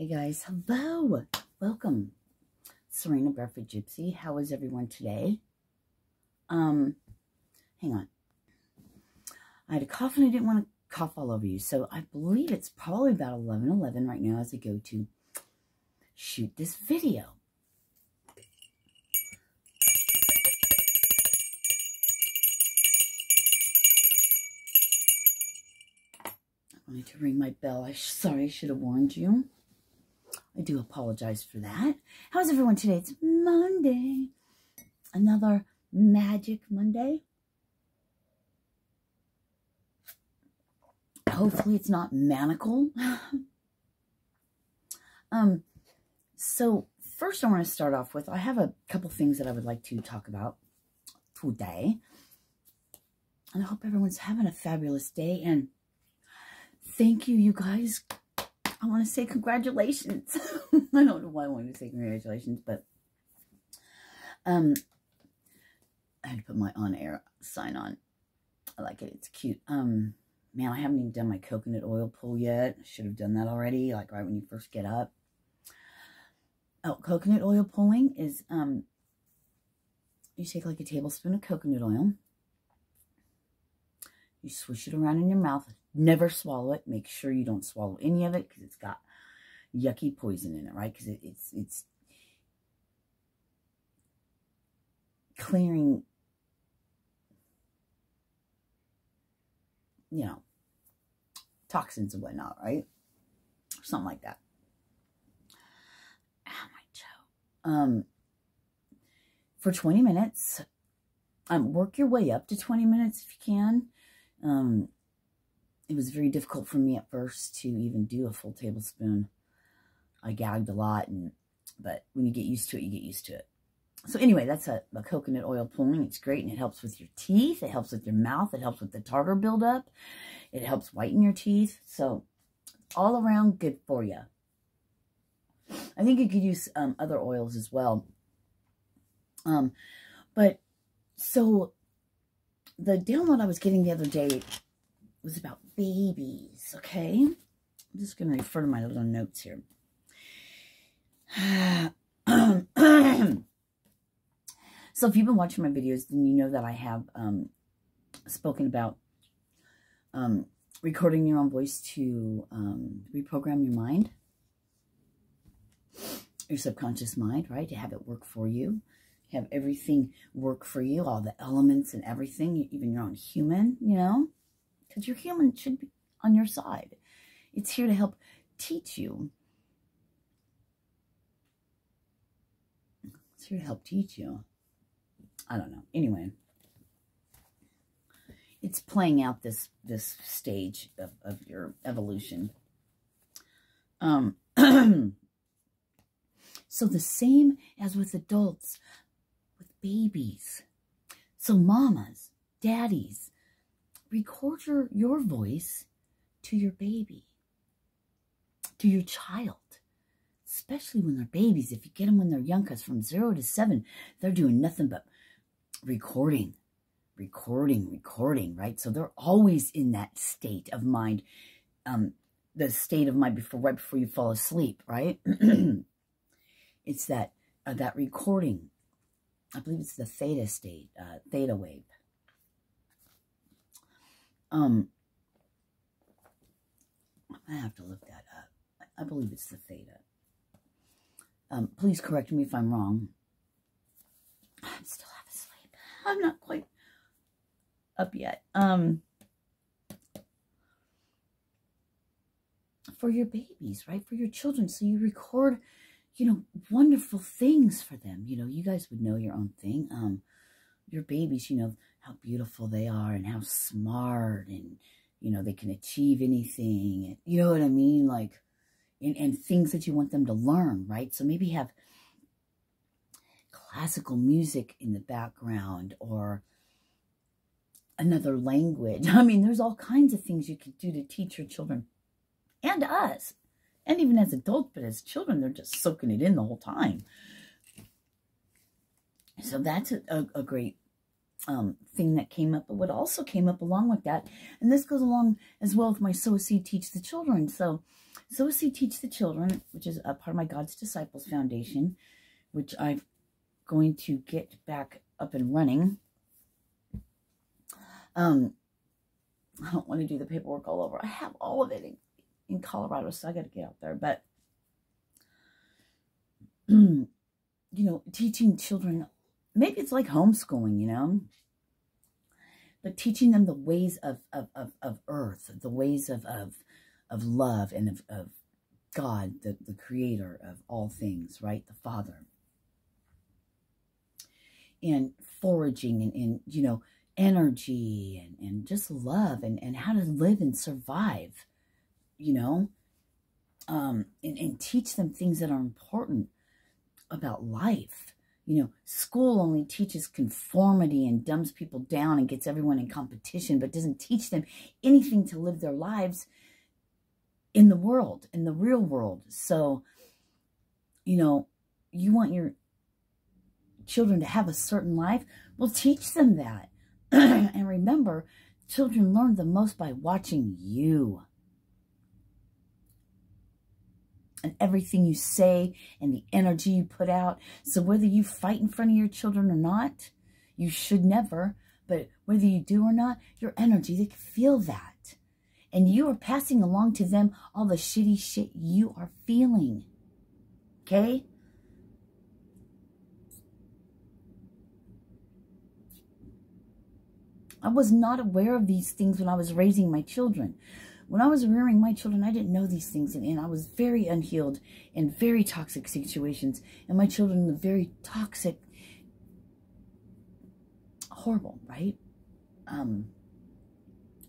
Hey guys, hello. Welcome. Sirena Barefoot Gypsy. How is everyone today? Um, hang on. I had a cough and I didn't want to cough all over you. So I believe it's probably about 11, 11 right now as I go to shoot this video. I need to ring my bell. I'm sorry, I should have warned you. I do apologize for that. How's everyone today? It's Monday. Another magic Monday. Hopefully it's not manacle. um, so first I want to start off with, I have a couple things that I would like to talk about today. And I hope everyone's having a fabulous day. And thank you, you guys. I want to say congratulations. I don't know why I wanted to say congratulations, but um, I had to put my on-air sign on. I like it. It's cute. Um, man, I haven't even done my coconut oil pull yet. I should have done that already, like right when you first get up. Oh, coconut oil pulling is, um, you take like a tablespoon of coconut oil. You swish it around in your mouth. Never swallow it. Make sure you don't swallow any of it because it's got yucky poison in it, right? Because it, it's, it's clearing, you know, toxins and whatnot, right? something like that. Ow, my toe. Um, for 20 minutes, um, work your way up to 20 minutes if you can. Um, it was very difficult for me at first to even do a full tablespoon. I gagged a lot, and but when you get used to it, you get used to it. So anyway, that's a, a coconut oil pulling. It's great, and it helps with your teeth. It helps with your mouth. It helps with the tartar buildup. It helps whiten your teeth. So all around good for you. I think you could use um, other oils as well. Um, but so the download I was getting the other day was about babies, okay? I'm just going to refer to my little notes here. so if you've been watching my videos, then you know that I have um, spoken about um, recording your own voice to um, reprogram your mind, your subconscious mind, right? To have it work for you. Have everything work for you, all the elements and everything, even your own human, you know? Because your human should be on your side. It's here to help teach you. It's here to help teach you. I don't know. Anyway it's playing out this this stage of, of your evolution. Um, so the same as with adults, with babies. So mamas, daddies, record your, your voice to your baby, to your child, especially when they're babies. If you get them when they're young, because from zero to seven, they're doing nothing but recording recording, recording, right? So they're always in that state of mind, um, the state of mind before, right before you fall asleep, right? it's that, uh, that recording. I believe it's the theta state, uh, theta wave. Um, I have to look that up. I believe it's the theta. Um, please correct me if I'm wrong. I'm still half asleep. I'm not quite up yet. Um, for your babies, right? For your children. So you record, you know, wonderful things for them. You know, you guys would know your own thing. Um, your babies, you know, how beautiful they are and how smart and, you know, they can achieve anything. You know what I mean? Like, and, and things that you want them to learn, right? So maybe have classical music in the background or another language. I mean, there's all kinds of things you could do to teach your children and us. And even as adults, but as children, they're just soaking it in the whole time. So that's a, a, a great um, thing that came up, but what also came up along with that, and this goes along as well with my Sow Teach the Children. So, Sow Teach the Children, which is a part of my God's Disciples Foundation, which I'm going to get back up and running. Um, I don't want to do the paperwork all over. I have all of it in, in Colorado, so I got to get out there. But, you know, teaching children, maybe it's like homeschooling, you know, but teaching them the ways of, of, of, of earth, the ways of, of, of love and of, of God, the, the creator of all things, right? The Father. And foraging and, and you know, energy and, and just love and, and how to live and survive, you know, um, and, and teach them things that are important about life. You know, school only teaches conformity and dumbs people down and gets everyone in competition, but doesn't teach them anything to live their lives in the world, in the real world. So, you know, you want your children to have a certain life, well, teach them that. and remember, children learn the most by watching you. And everything you say and the energy you put out. So whether you fight in front of your children or not, you should never, but whether you do or not, your energy, they can feel that. And you are passing along to them all the shitty shit you are feeling. Okay? I was not aware of these things when I was raising my children. When I was rearing my children, I didn't know these things, and, and I was very unhealed in very toxic situations, and my children were very toxic, horrible, right? Um,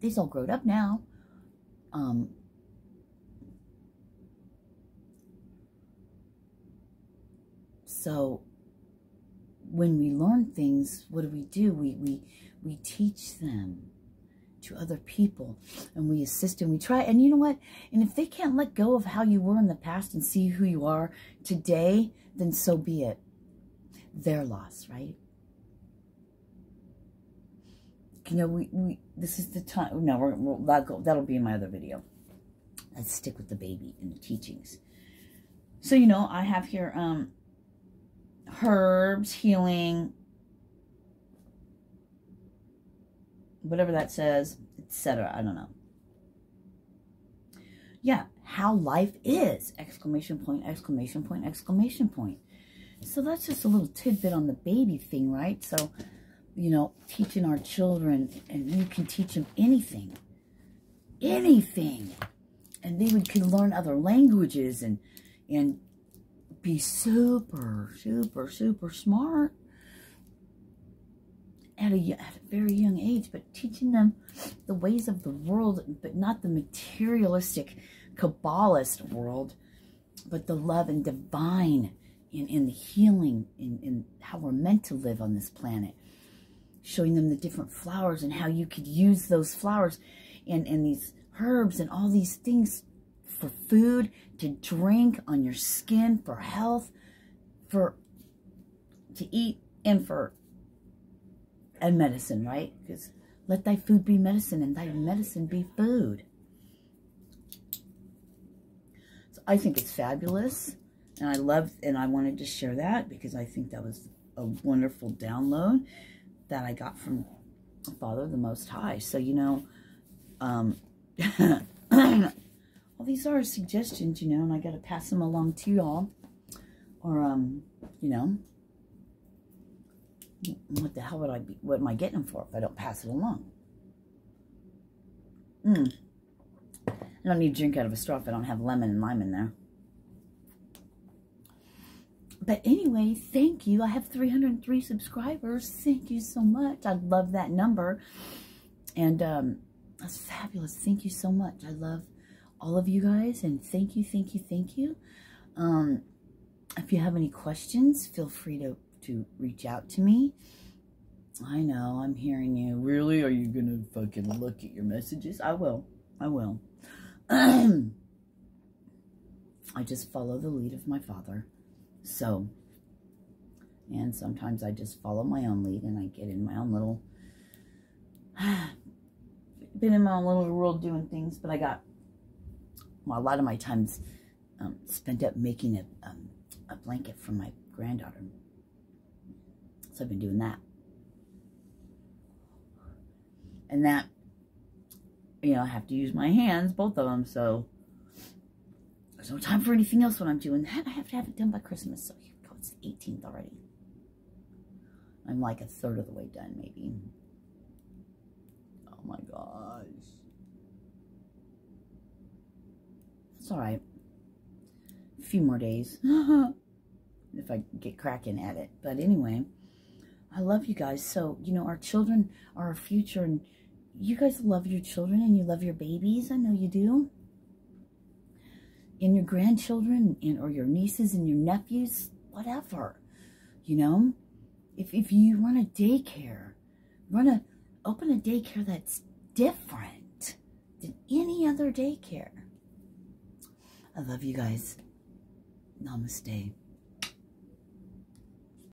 these all grown up now. Um, so when we learn things, what do we do? We we we teach them to other people and we assist and we try. And you know what? And if they can't let go of how you were in the past and see who you are today, then so be it. Their loss, right? You know, we, we this is the time. No, we're, we'll, that'll, that'll be in my other video. Let's stick with the baby and the teachings. So, you know, I have here um, herbs, healing, whatever that says, etc. I don't know. Yeah, how life is! Exclamation point, exclamation point, exclamation point. So that's just a little tidbit on the baby thing, right? So, you know, teaching our children, and you can teach them anything. Anything. And they would can learn other languages and and be super, super, super smart at a, at a very young age, but teaching them the ways of the world, but not the materialistic Kabbalist world, but the love and divine in, in the healing, in, in how we're meant to live on this planet. Showing them the different flowers and how you could use those flowers and, and these herbs and all these things for food, to drink, on your skin, for health, for to eat, and for and medicine, right? Because let thy food be medicine and thy medicine be food. So I think it's fabulous. And I love, and I wanted to share that because I think that was a wonderful download that I got from Father the Most High. So, you know, um, all these are suggestions, you know, and I got to pass them along to y'all. Or, um, you know, what the hell would I be, what am I getting them for if I don't pass it along? Mmm. I don't need to drink out of a straw if I don't have lemon and lime in there. But anyway, thank you. I have 303 subscribers. Thank you so much. I love that number. And um, that's fabulous. Thank you so much. I love all of you guys. And thank you, thank you, thank you. Um, if you have any questions, feel free to to reach out to me. I know, I'm hearing you. Really? Are you going to fucking look at your messages? I will. I will. I just follow the lead of my father. So, And sometimes I just follow my own lead and I get in my own little, been in my own little world doing things, but I got, well, a lot of my time's um, spent up making a, um, a blanket for my granddaughter. I've been doing that. And that, you know, I have to use my hands, both of them, so there's no time for anything else when I'm doing that. I have to have it done by Christmas, so here we go. It's the 18th already. I'm like a third of the way done, maybe. Oh my gosh. It's all right. A few more days. if I get cracking at it. But anyway, I love you guys. So, you know, our children are our future. And you guys love your children and you love your babies. I know you do. And your grandchildren and or your nieces and your nephews, whatever. You know, if, if you run a daycare, run a, open a daycare that's different than any other daycare. I love you guys. Namaste.